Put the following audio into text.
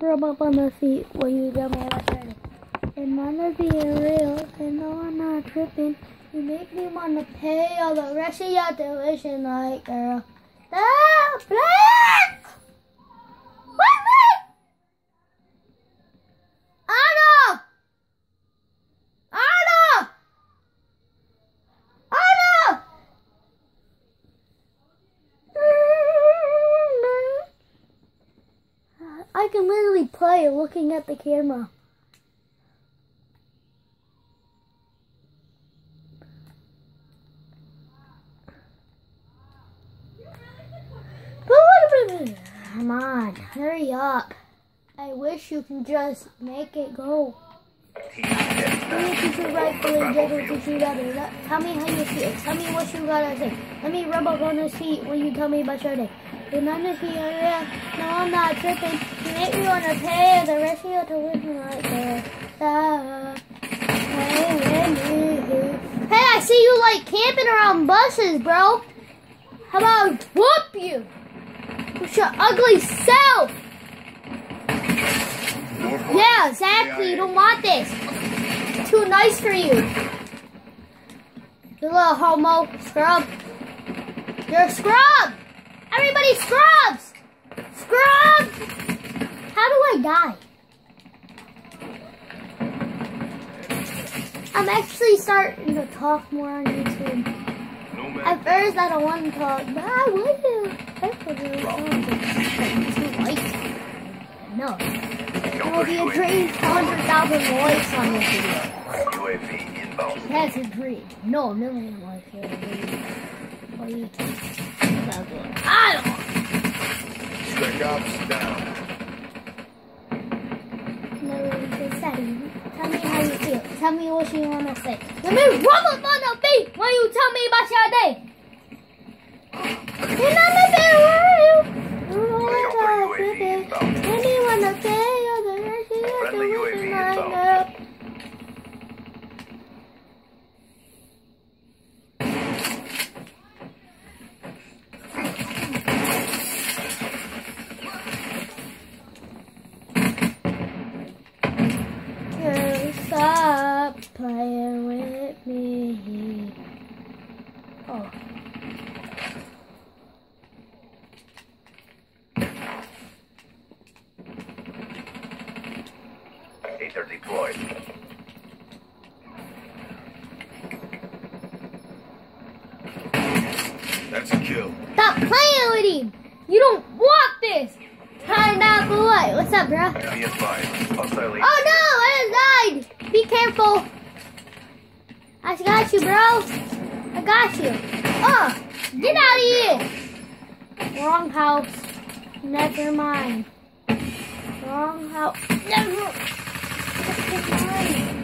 rub up on the feet while you tell me about Friday. And none of being real, and no, I'm not tripping. You make me want to pay all the rest of your tuition, like, girl. Ah, black! I can literally play looking at the camera. Come on, hurry up. I wish you can just make it go. Tell me how you feel. Tell me what you gotta say. Let me rub up on the seat when you tell me about your day. You're not just yeah. No, I'm not tripping. You make me wanna pay the rest of your tuition right there. Hey, I see you like camping around buses, bro. How about I whoop you? With your ugly self. Yeah, exactly. You don't want this. Too nice for you. You little homo scrub. You're a scrub. Everybody scrubs. Scrub. How do I die? I'm actually starting to talk more on YouTube. At first, I don't want to talk, but I will do. Hopefully, it's too light. No. There will be a dream 100,000 likes on this video. That's a dream. No, million likes. Ops down. Tell me how you feel. Tell me what you want to say. Let me rub up on the feet when you tell me about your day. You're not my favorite. You don't want to flip it. Tell me when the day of the rest of your Friendly UAV tuition lined inbound. up. Girl, stop playing with me. Oh. Aether deployed. That's a kill. Stop playing with him! You don't want this! Time out for what? What's up, bro? Be advised. Oh no! I just died! Be careful! I got you, bro! I got you! Oh! Get out of here! Wrong house. Never mind. Wrong house. Never. Good night.